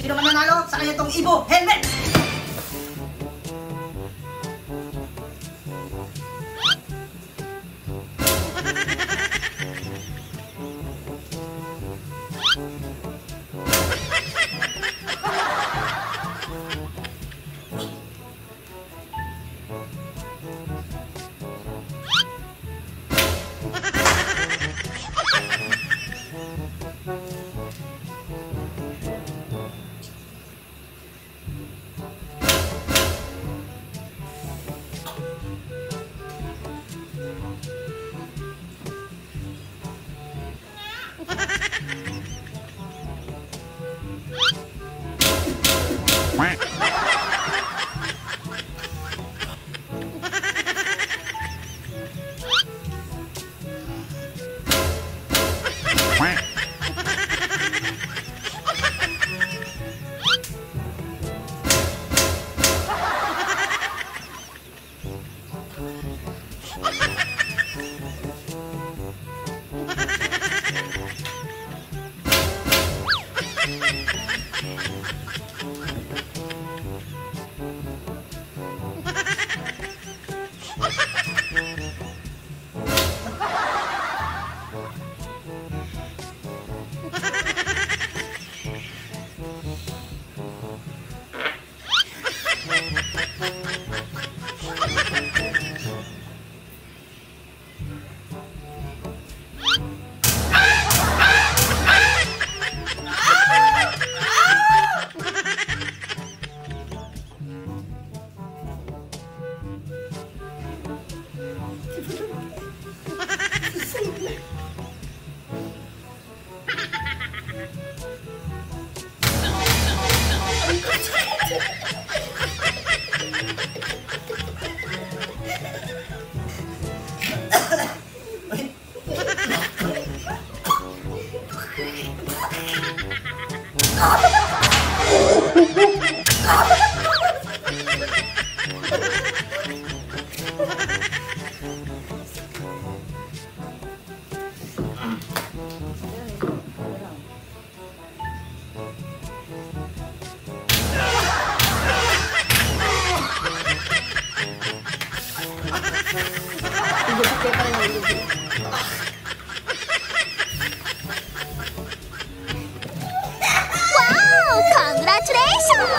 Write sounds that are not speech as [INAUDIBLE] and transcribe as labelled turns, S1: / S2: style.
S1: Sino man nanalo, sa kanya Ibo Helmet! [LAUGHS] Quack. Ha ha ha ha ha!
S2: Wow!
S3: Congratulations!